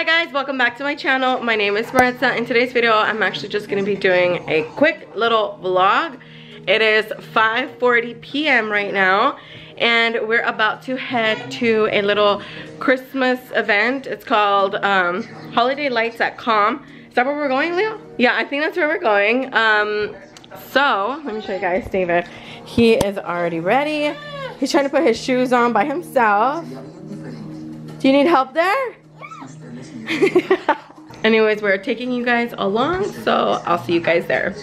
Hi guys, welcome back to my channel. My name is Maritza. In today's video, I'm actually just gonna be doing a quick little vlog. It is 5.40 p.m. right now, and we're about to head to a little Christmas event. It's called um, Holiday Lights at Calm. Is that where we're going, Leo? Yeah, I think that's where we're going. Um, so, let me show you guys David. He is already ready. He's trying to put his shoes on by himself. Do you need help there? Anyways, we're taking you guys along, so I'll see you guys there.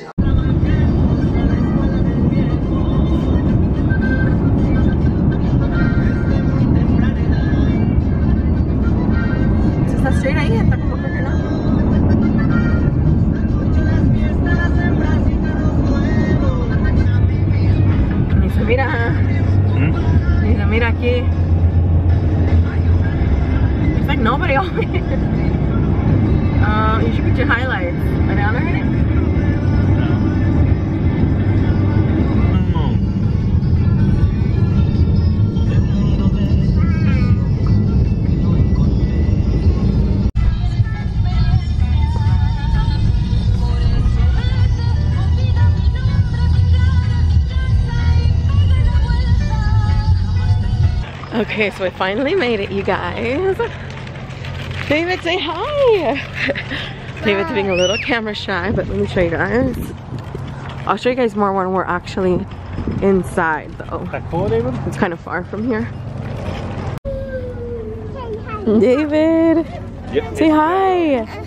Okay, so we finally made it, you guys. David, say hi. David's being a little camera shy, but let me show you guys. I'll show you guys more when we're actually inside, though. ¿Está cool, David? It's kind of far from here. David, Yep. say hi.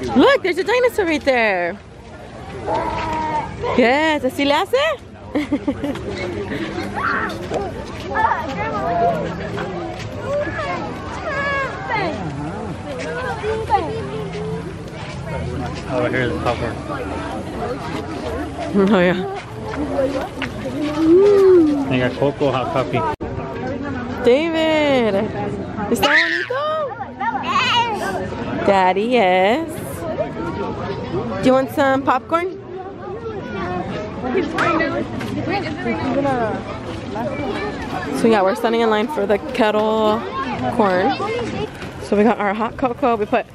Look, there's a dinosaur right there. Yes, ¿así le hace? Over here is the popcorn. Oh, yeah. They got cocoa hot coffee. David, ¿está bonito? Daddy, yes. Do you want some popcorn? So yeah, we're standing in line for the kettle corn. So we got our hot cocoa. We put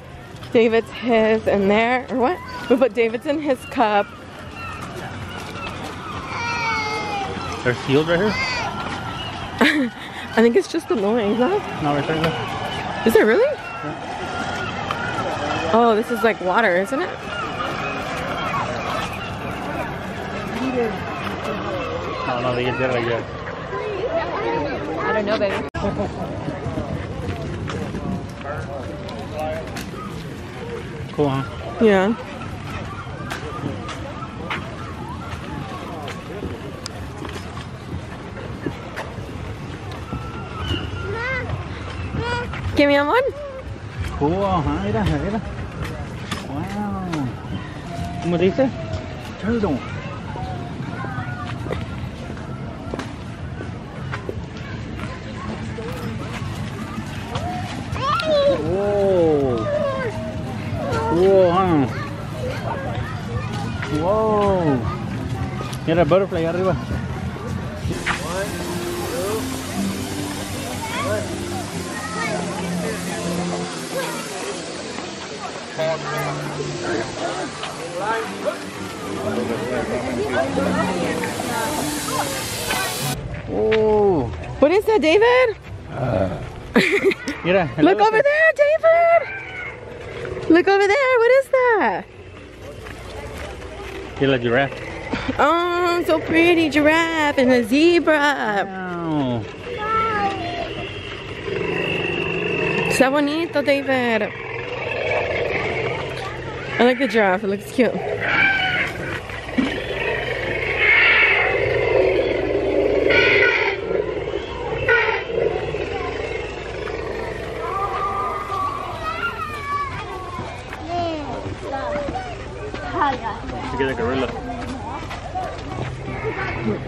David's his in there, or what? We put David's in his cup. There's seals right here? I think it's just annoying, huh? No, right there. Is it really? Oh, this is like water, isn't it? No, no, they get there like that. I don't know, baby. Cool, huh? Yeah. Give me one. Cool, ajá, mira, mira. Wow. ¿Cómo dice? Turtle. Mira, butterfly allá arriba. Oh. What is that, David? Ah. Mira. el Look otro- over there, David. Look over there. What is that? Y la giraffe. Oh, so pretty. Giraffe and a zebra. Wow. Está bonito, David. I like the giraffe. It looks cute. Look at the gorilla.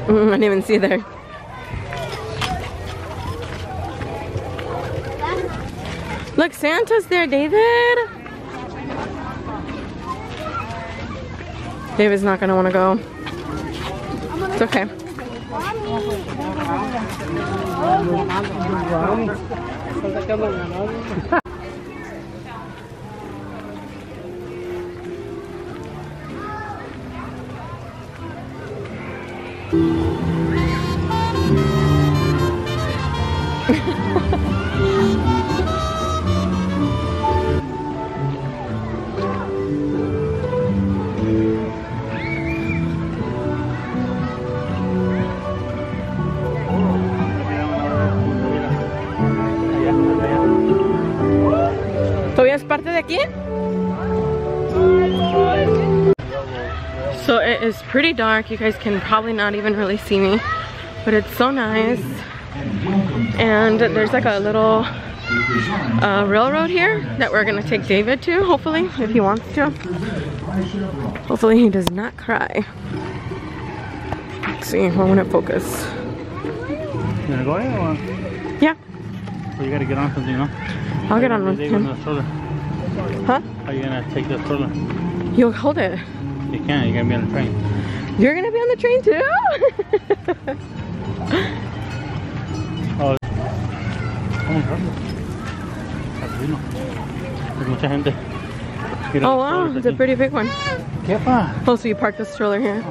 Mm, I didn't even see there. Look, Santa's there, David. David's not gonna wanna go. It's okay. So it is pretty dark. You guys can probably not even really see me. But it's so nice. And there's like a little uh, railroad here that we're gonna take David to, hopefully, if he wants to. Hopefully he does not cry. Let's see, I want to focus. You gonna go there or? Yeah, or you gotta get on something, no? I'll get on with Leave it in him. Huh? How you gonna take the stroller? You'll hold it. You can't, you're gonna be on the train. You're gonna be on the train too? Oh. Vamos rápido. Rapidino. Hay mucha gente. Oh wow, it's a pretty big one. ¿Qué pa? Oh, so you parked the stroller here.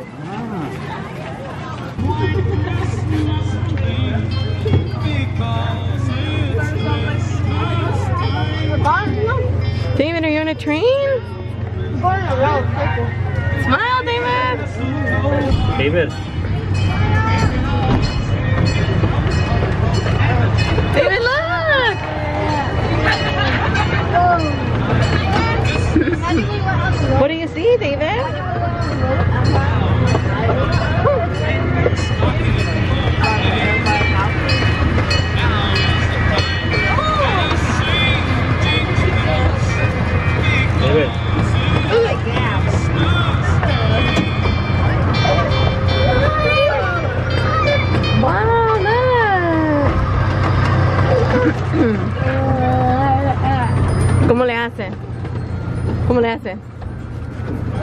David, are you on a train? Smile, David. David. David, What do you see, David?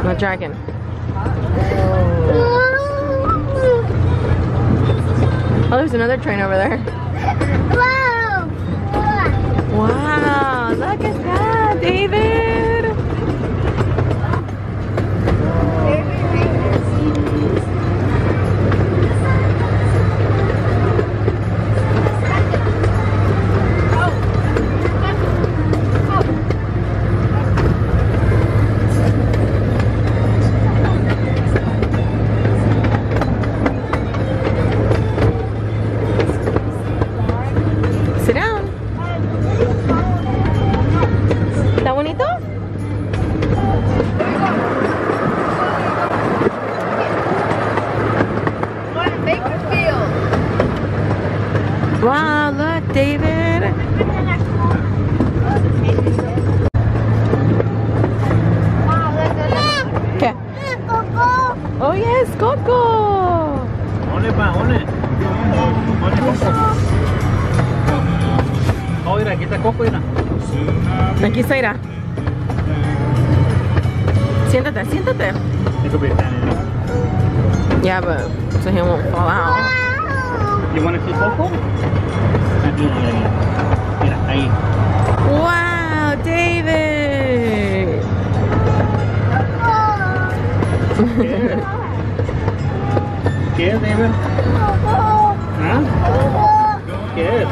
No dragon. Oh, there's another train over there. Wow, look at that, David. Wow, look, David. ¿Qué? Oh, yes, Coco. Ole pa, ole. Ole Coco. Oh, mira, aquí está Coco, mira. Aquí está, Ira. Siéntate, siéntate. Yeah, but so he won't fall out. You wanna see Coco? Aquí, ahí. Mira, ahí. Wow, David. ¿Qué es, David? ¿Ah? ¿Qué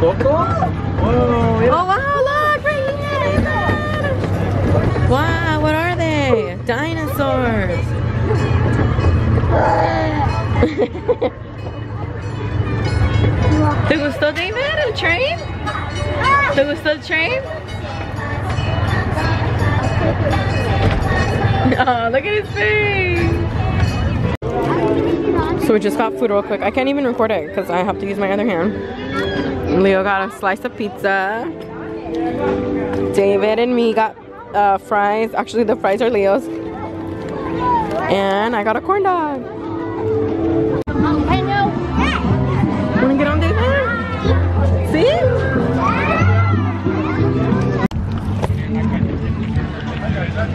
¿Coco? Oh, mira. Oh wow, look right here. Wow, what are they? Dinosaurs. ¿Te gustó, David, el train? ¿Te gustó el train? Oh, look at his face. So we just got food real quick. I can't even record it because I have to use my other hand. Leo got a slice of pizza. David and me got uh, fries. Actually, the fries are Leo's. And I got a corn dog.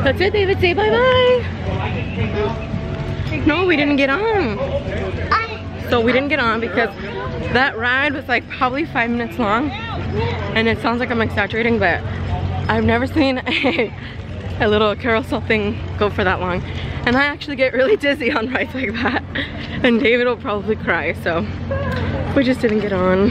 That's it, David. Say bye-bye. No, we didn't get on. So we didn't get on because that ride was like probably five minutes long. And it sounds like I'm exaggerating, but I've never seen a, a little carousel thing go for that long. And I actually get really dizzy on rides like that. And David will probably cry, so we just didn't get on.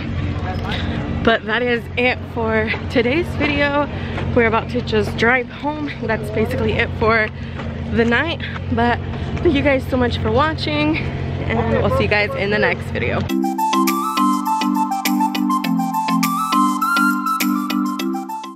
But that is it for today's video. We're about to just drive home. That's basically it for the night. But thank you guys so much for watching and we'll see you guys in the next video.